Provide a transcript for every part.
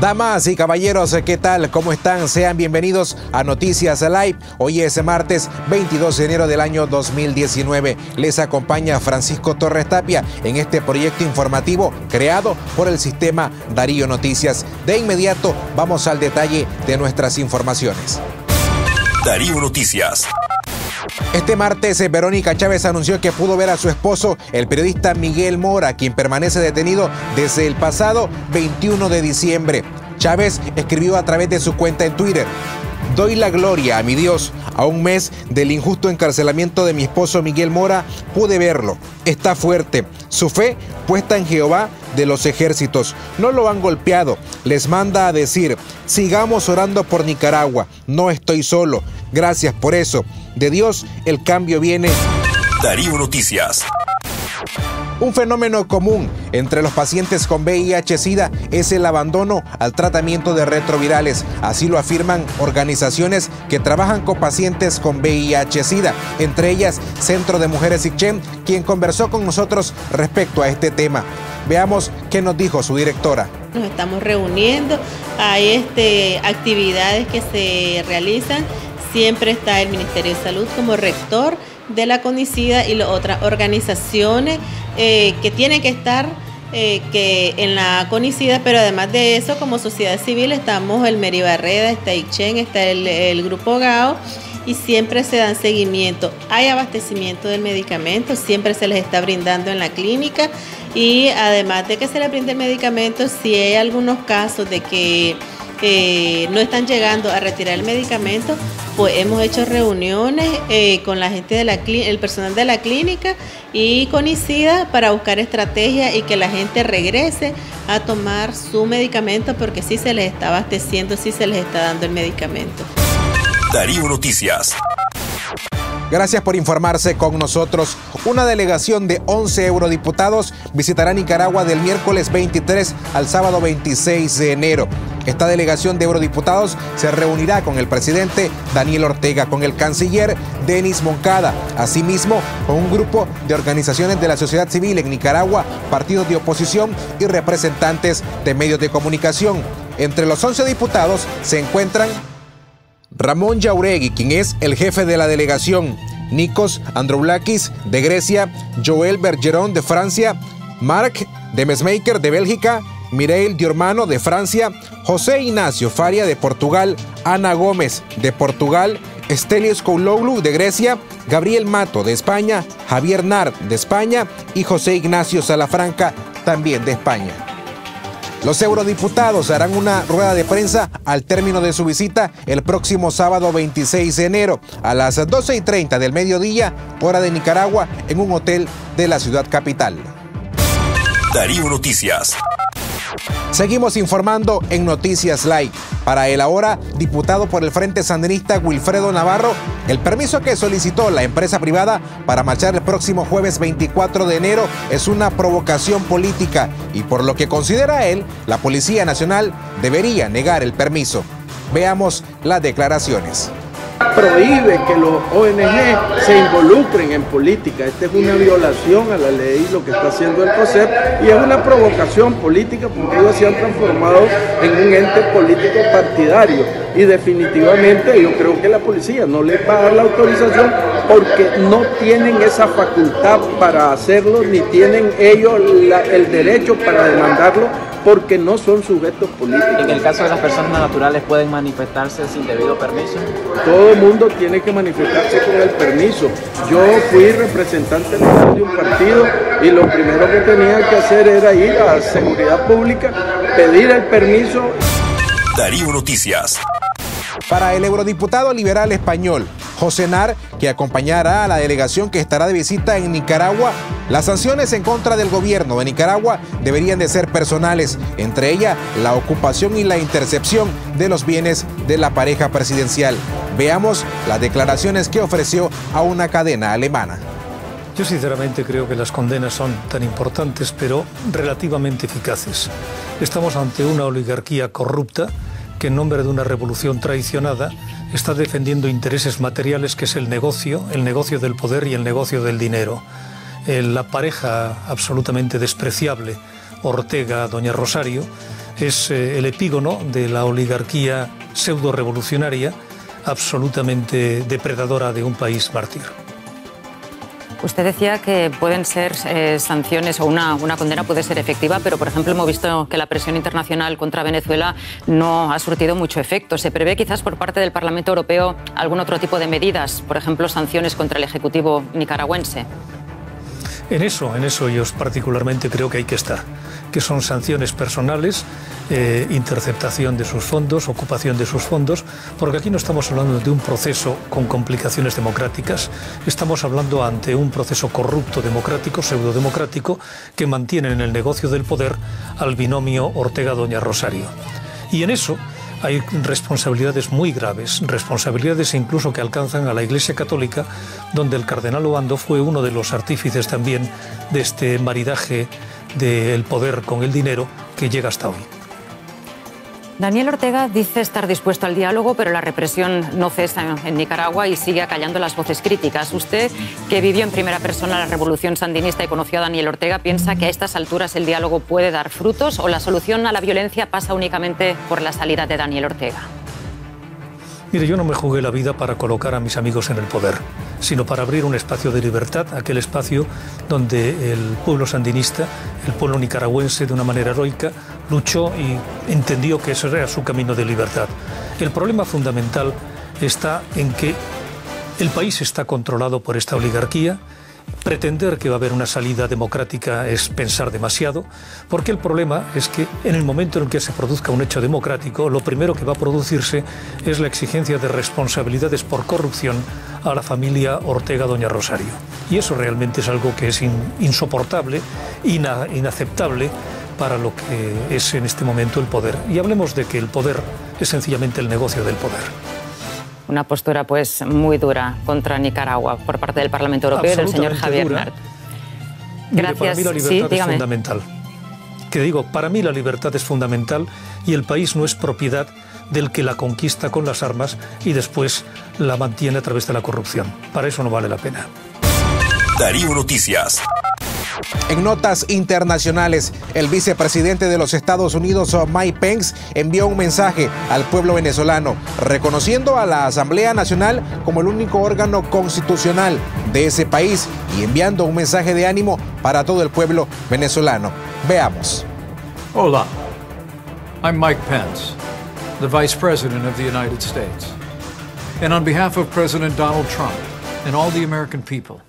Damas y caballeros, ¿qué tal? ¿Cómo están? Sean bienvenidos a Noticias Live. Hoy es martes 22 de enero del año 2019. Les acompaña Francisco Torres Tapia en este proyecto informativo creado por el sistema Darío Noticias. De inmediato vamos al detalle de nuestras informaciones. Darío Noticias. Este martes, eh, Verónica Chávez anunció que pudo ver a su esposo, el periodista Miguel Mora, quien permanece detenido desde el pasado 21 de diciembre. Chávez escribió a través de su cuenta en Twitter. Doy la gloria a mi Dios. A un mes del injusto encarcelamiento de mi esposo Miguel Mora, pude verlo. Está fuerte. Su fe puesta en Jehová de los ejércitos. No lo han golpeado. Les manda a decir, sigamos orando por Nicaragua. No estoy solo. Gracias por eso. De Dios el cambio viene. Darío Noticias. Un fenómeno común entre los pacientes con VIH-Sida es el abandono al tratamiento de retrovirales. Así lo afirman organizaciones que trabajan con pacientes con VIH-Sida, entre ellas Centro de Mujeres ICHEM, quien conversó con nosotros respecto a este tema. Veamos qué nos dijo su directora. Nos estamos reuniendo, hay este, actividades que se realizan, siempre está el Ministerio de Salud como rector de la CONICIDA y las otras organizaciones eh, que tienen que estar eh, que en la CONICIDA, pero además de eso, como sociedad civil, estamos el Meri Barreda, está Ichen, está el, Grupo GAO y siempre se dan seguimiento. Hay abastecimiento del medicamento, siempre se les está brindando en la clínica y además de que se les brinde el medicamento, si hay algunos casos de que eh, no están llegando a retirar el medicamento, pues hemos hecho reuniones eh, con la gente de la el personal de la clínica y con ICIDA para buscar estrategias y que la gente regrese a tomar su medicamento porque sí se les está abasteciendo, sí se les está dando el medicamento. Darío Noticias. Gracias por informarse con nosotros. Una delegación de 11 eurodiputados visitará Nicaragua del miércoles 23 al sábado 26 de enero. Esta delegación de eurodiputados se reunirá con el presidente Daniel Ortega, con el canciller Denis Moncada, asimismo con un grupo de organizaciones de la sociedad civil en Nicaragua, partidos de oposición y representantes de medios de comunicación. Entre los 11 diputados se encuentran Ramón Yauregui, quien es el jefe de la delegación, Nikos Androulakis de Grecia, Joel Bergeron de Francia, Marc Demesmaker de Bélgica, Mireille Diormano de Francia, José Ignacio Faria de Portugal, Ana Gómez de Portugal, Stelios Kouloglou de Grecia, Gabriel Mato de España, Javier Nard de España y José Ignacio Salafranca también de España. Los eurodiputados harán una rueda de prensa al término de su visita el próximo sábado 26 de enero a las 12 y 30 del mediodía, hora de Nicaragua, en un hotel de la ciudad capital. Darío Noticias. Seguimos informando en Noticias Live. Para el ahora diputado por el Frente Sandinista Wilfredo Navarro, el permiso que solicitó la empresa privada para marchar el próximo jueves 24 de enero es una provocación política y por lo que considera él, la Policía Nacional debería negar el permiso. Veamos las declaraciones prohíbe que los ONG se involucren en política. Esta es una violación a la ley, lo que está haciendo el COSEP, y es una provocación política porque ellos se han transformado en un ente político partidario. Y definitivamente yo creo que la policía no les va a dar la autorización porque no tienen esa facultad para hacerlo, ni tienen ellos el derecho para demandarlo porque no son sujetos políticos. En el caso de las personas naturales pueden manifestarse sin debido permiso. Todo el mundo tiene que manifestarse con el permiso. Yo fui representante legal de un partido y lo primero que tenía que hacer era ir a seguridad pública, pedir el permiso. Darío Noticias. Para el eurodiputado liberal español, José Nar, que acompañará a la delegación que estará de visita en Nicaragua, las sanciones en contra del gobierno de Nicaragua deberían de ser personales, entre ellas la ocupación y la intercepción de los bienes de la pareja presidencial. Veamos las declaraciones que ofreció a una cadena alemana. Yo sinceramente creo que las condenas son tan importantes, pero relativamente eficaces. Estamos ante una oligarquía corrupta que en nombre de una revolución traicionada está defendiendo intereses materiales que es el negocio, el negocio del poder y el negocio del dinero. Eh, la pareja absolutamente despreciable Ortega-Doña Rosario es eh, el epígono de la oligarquía pseudo-revolucionaria absolutamente depredadora de un país mártir. Usted decía que pueden ser eh, sanciones o una, una, condena puede ser efectiva, pero por ejemplo hemos visto que la presión internacional contra Venezuela no ha surtido mucho efecto. ¿Se prevé quizás por parte del Parlamento Europeo algún otro tipo de medidas, por ejemplo sanciones contra el Ejecutivo nicaragüense? En eso, en eso yo particularmente creo que hay que estar, que son sanciones personales, eh, interceptación de sus fondos, ocupación de sus fondos, porque aquí no estamos hablando de un proceso con complicaciones democráticas, estamos hablando ante un proceso corrupto democrático, pseudodemocrático, que mantiene en el negocio del poder al binomio Ortega-Doña Rosario. Y en eso hay responsabilidades muy graves, responsabilidades incluso que alcanzan a la Iglesia Católica, donde el cardenal Obando fue uno de los artífices también de este maridaje del poder con el dinero que llega hasta hoy. Daniel Ortega dice estar dispuesto al diálogo, pero la represión no cesa en Nicaragua y sigue acallando las voces críticas. Usted, que vivió en primera persona la revolución sandinista y conoció a Daniel Ortega, ¿piensa que a estas alturas el diálogo puede dar frutos o la solución a la violencia pasa únicamente por la salida de Daniel Ortega? Mire, yo no me jugué la vida para colocar a mis amigos en el poder, sino para abrir un espacio de libertad, aquel espacio donde el pueblo sandinista, el pueblo nicaragüense, de una manera heroica, luchó y entendió que ese era su camino de libertad. El problema fundamental está en que el país está controlado por esta oligarquía, Pretender que va a haber una salida democrática es pensar demasiado, porque el problema es que en el momento en que se produzca un hecho democrático, lo primero que va a producirse es la exigencia de responsabilidades por corrupción a la familia Ortega Doña Rosario. Y eso realmente es algo que es insoportable, inaceptable para lo que es en este momento el poder. Y hablemos de que el poder es sencillamente el negocio del poder una postura pues muy dura contra Nicaragua por parte del Parlamento Europeo y del señor Javier Nart. Gracias. para mí la libertad es fundamental. Que digo, para mí la libertad es fundamental y el país no es propiedad del que la conquista con las armas y después la mantiene a través de la corrupción. Para eso no vale la pena. Darío Noticias. En notas internacionales, el vicepresidente de los Estados Unidos, Mike Pence, envió un mensaje al pueblo venezolano, reconociendo a la Asamblea Nacional como el único órgano constitucional de ese país y enviando un mensaje de ánimo para todo el pueblo venezolano. Veamos. Hola, I'm Mike Pence, the Vice President of the United States. And on behalf of President Donald Trump and all the American people,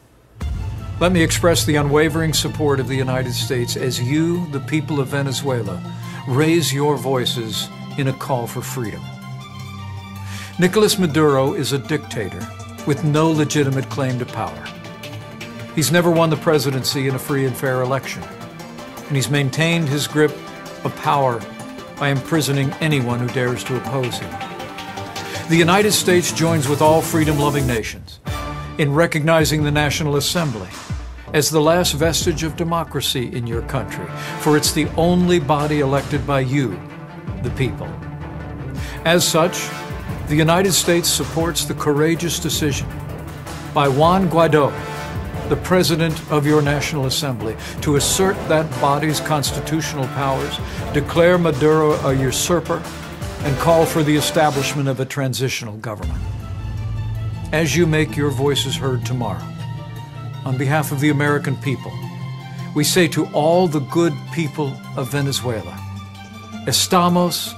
Let me express the unwavering support of the United States as you, the people of Venezuela, raise your voices in a call for freedom. Nicolas Maduro is a dictator with no legitimate claim to power. He's never won the presidency in a free and fair election, and he's maintained his grip of power by imprisoning anyone who dares to oppose him. The United States joins with all freedom loving nations in recognizing the National Assembly as the last vestige of democracy in your country, for it's the only body elected by you, the people. As such, the United States supports the courageous decision by Juan Guaido, the President of your National Assembly, to assert that body's constitutional powers, declare Maduro a usurper, and call for the establishment of a transitional government. As you make your voices heard tomorrow, on behalf of the American people, we say to all the good people of Venezuela, Estamos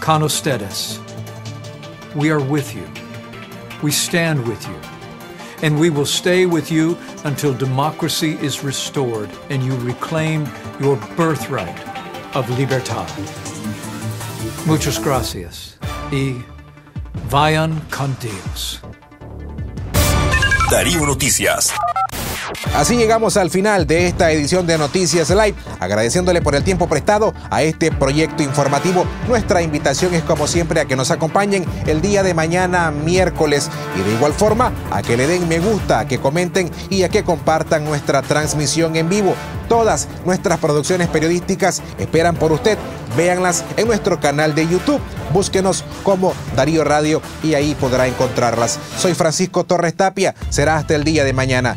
con ustedes. We are with you. We stand with you. And we will stay with you until democracy is restored and you reclaim your birthright of libertad. Muchas gracias y vayan con Dios. Darío Noticias. Así llegamos al final de esta edición de Noticias Live, agradeciéndole por el tiempo prestado a este proyecto informativo. Nuestra invitación es como siempre a que nos acompañen el día de mañana miércoles y de igual forma a que le den me gusta, a que comenten y a que compartan nuestra transmisión en vivo. Todas nuestras producciones periodísticas esperan por usted. Véanlas en nuestro canal de YouTube. Búsquenos como Darío Radio y ahí podrá encontrarlas. Soy Francisco Torres Tapia. Será hasta el día de mañana.